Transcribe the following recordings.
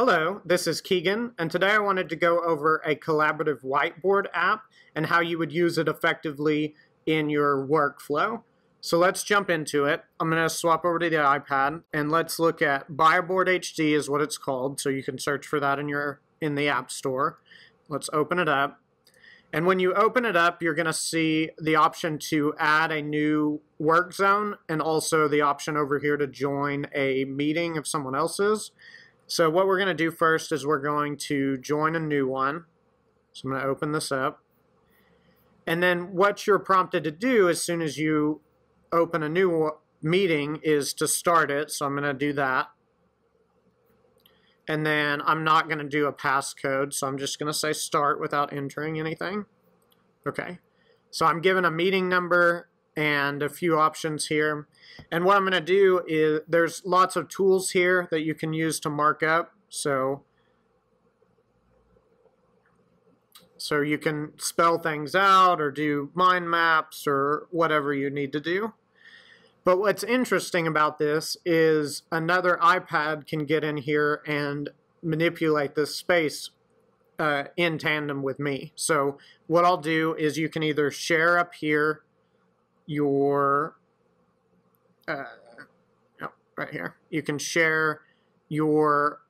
Hello, this is Keegan, and today I wanted to go over a collaborative whiteboard app and how you would use it effectively in your workflow. So let's jump into it. I'm going to swap over to the iPad and let's look at BaiBoard HD is what it's called, so you can search for that in your in the App Store. Let's open it up. And when you open it up, you're going to see the option to add a new work zone and also the option over here to join a meeting of someone else's. So what we're going to do first is we're going to join a new one. So I'm going to open this up. And then what you're prompted to do as soon as you open a new meeting is to start it. So I'm going to do that. And then I'm not going to do a passcode. So I'm just going to say start without entering anything. Okay. So I'm given a meeting number and a few options here. And what I'm going to do is there's lots of tools here that you can use to mark up. So, so you can spell things out or do mind maps or whatever you need to do. But what's interesting about this is another iPad can get in here and manipulate this space uh, in tandem with me. So what I'll do is you can either share up here your uh, oh, right here. You can share your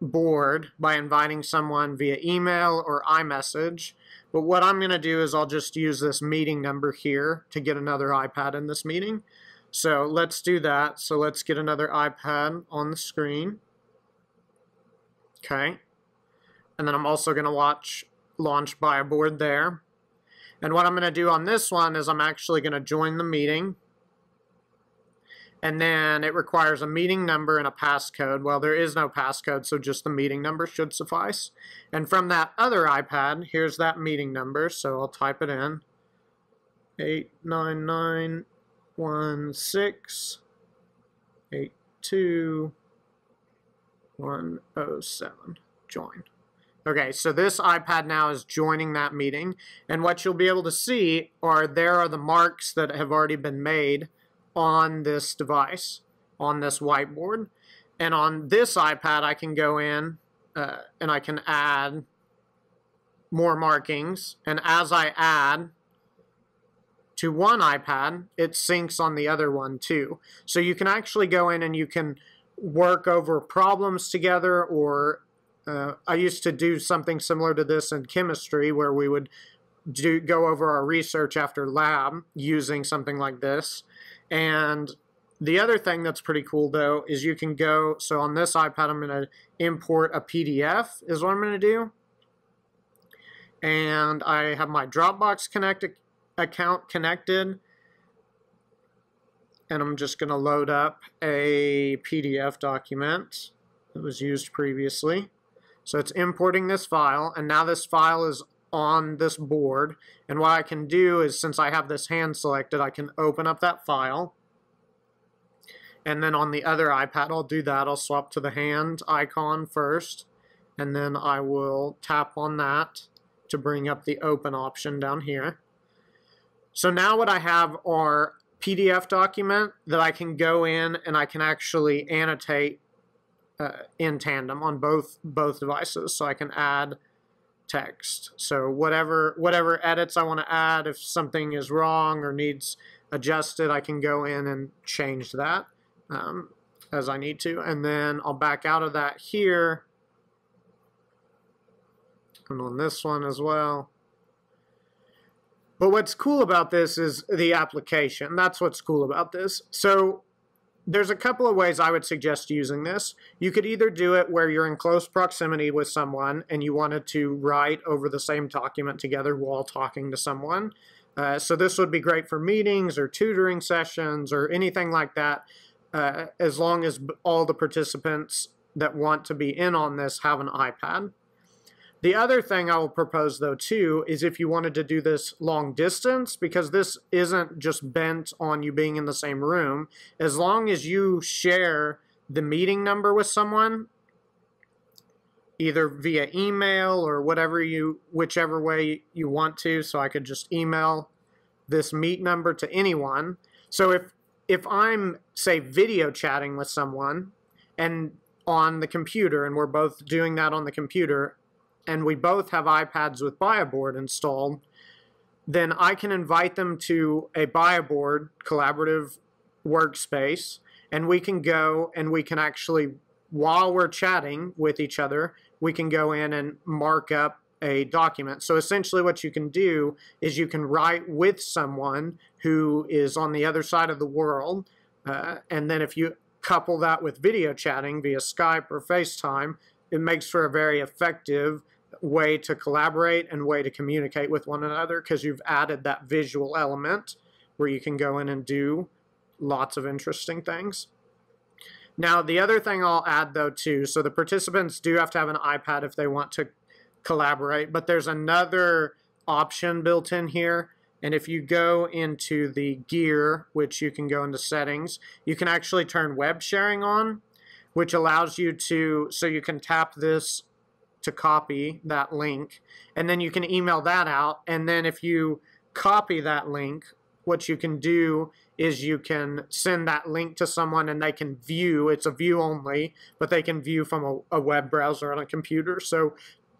board by inviting someone via email or iMessage. But what I'm going to do is I'll just use this meeting number here to get another iPad in this meeting. So let's do that. So let's get another iPad on the screen. Okay. And then I'm also going to watch launch board there. And what I'm going to do on this one is I'm actually going to join the meeting. And then it requires a meeting number and a passcode. Well, there is no passcode, so just the meeting number should suffice. And from that other iPad, here's that meeting number, so I'll type it in. 89916 82107. Join. Okay, so this iPad now is joining that meeting, and what you'll be able to see are there are the marks that have already been made on this device, on this whiteboard. And on this iPad, I can go in uh, and I can add more markings. And as I add to one iPad, it syncs on the other one too. So you can actually go in and you can work over problems together or uh, I used to do something similar to this in chemistry where we would do go over our research after lab using something like this. And the other thing that's pretty cool though is you can go, so on this iPad I'm going to import a PDF is what I'm going to do. And I have my Dropbox Connect account connected. And I'm just going to load up a PDF document that was used previously. So it's importing this file, and now this file is on this board. And what I can do is, since I have this hand selected, I can open up that file. And then on the other iPad, I'll do that. I'll swap to the hand icon first, and then I will tap on that to bring up the open option down here. So now what I have are PDF document that I can go in and I can actually annotate uh, in tandem on both both devices, so I can add text. So whatever whatever edits I want to add, if something is wrong or needs adjusted, I can go in and change that um, as I need to, and then I'll back out of that here, and on this one as well. But what's cool about this is the application. That's what's cool about this. So there's a couple of ways I would suggest using this. You could either do it where you're in close proximity with someone and you wanted to write over the same document together while talking to someone. Uh, so this would be great for meetings or tutoring sessions or anything like that, uh, as long as all the participants that want to be in on this have an iPad. The other thing I will propose though too is if you wanted to do this long distance, because this isn't just bent on you being in the same room, as long as you share the meeting number with someone, either via email or whatever you, whichever way you want to, so I could just email this meet number to anyone. So if, if I'm, say, video chatting with someone, and on the computer and we're both doing that on the computer and we both have iPads with BaiBoard installed, then I can invite them to a BaiBoard collaborative workspace and we can go and we can actually, while we're chatting with each other, we can go in and mark up a document. So essentially what you can do is you can write with someone who is on the other side of the world. Uh, and then if you couple that with video chatting via Skype or FaceTime, it makes for a very effective way to collaborate and way to communicate with one another because you've added that visual element where you can go in and do lots of interesting things. Now, the other thing I'll add though too, so the participants do have to have an iPad if they want to collaborate, but there's another option built in here. And if you go into the gear, which you can go into settings, you can actually turn web sharing on, which allows you to, so you can tap this to copy that link, and then you can email that out. And then if you copy that link, what you can do is you can send that link to someone and they can view, it's a view only, but they can view from a, a web browser on a computer. So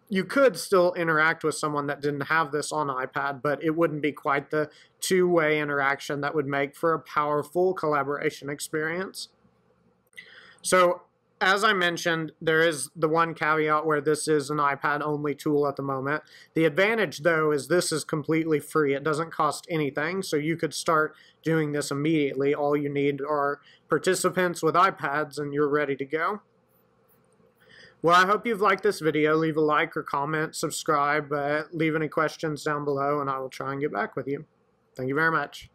you could still interact with someone that didn't have this on iPad, but it wouldn't be quite the two way interaction that would make for a powerful collaboration experience. So, as I mentioned, there is the one caveat where this is an iPad only tool at the moment. The advantage, though, is this is completely free. It doesn't cost anything, so you could start doing this immediately. All you need are participants with iPads, and you're ready to go. Well, I hope you've liked this video. Leave a like or comment, subscribe, uh, leave any questions down below, and I will try and get back with you. Thank you very much.